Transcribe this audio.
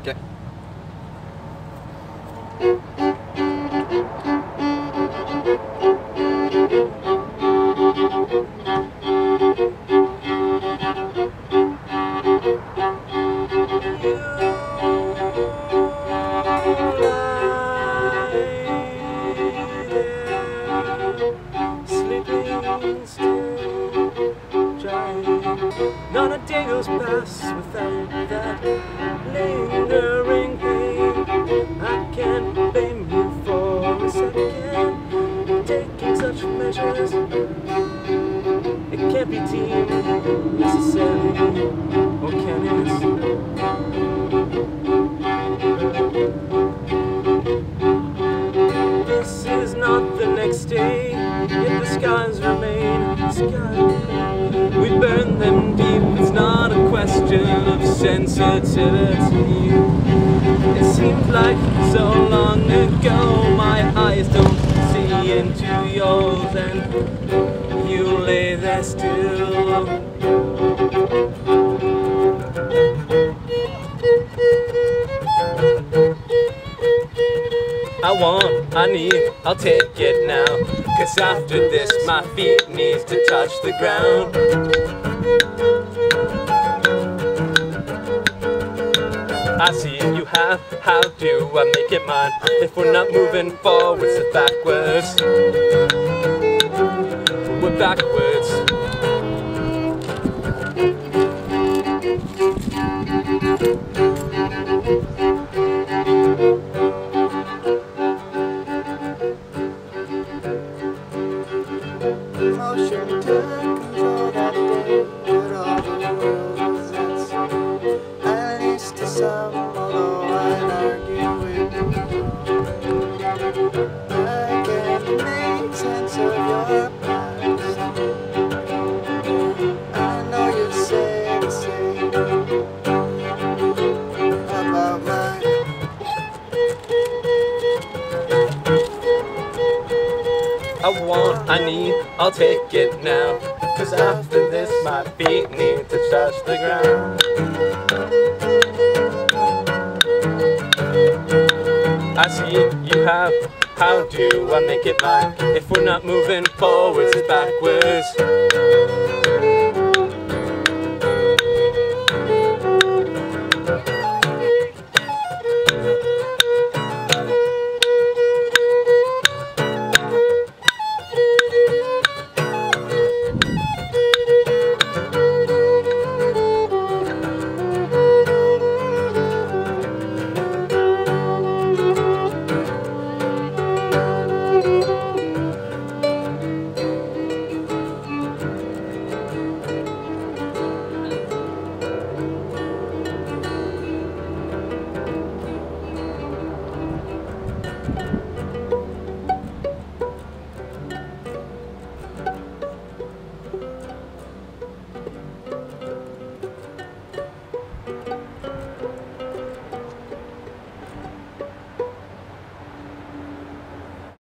Okay. Not a day goes past without that necessary, or? This is not the next day, yet the skies remain the. We burn them deep, it's not a question of sensitivity. It seems like and you lay there still. I want, I need, I'll take it now. Cause after this, my feet needs to touch the ground. I see you have, how do I make it mine? If we're not moving forwards, it's backwards. We're I want, I need, I'll take it now. Cause after this, my feet need to touch the ground. I see you have, how do I make it mine? If we're not moving forwards, it's backwards.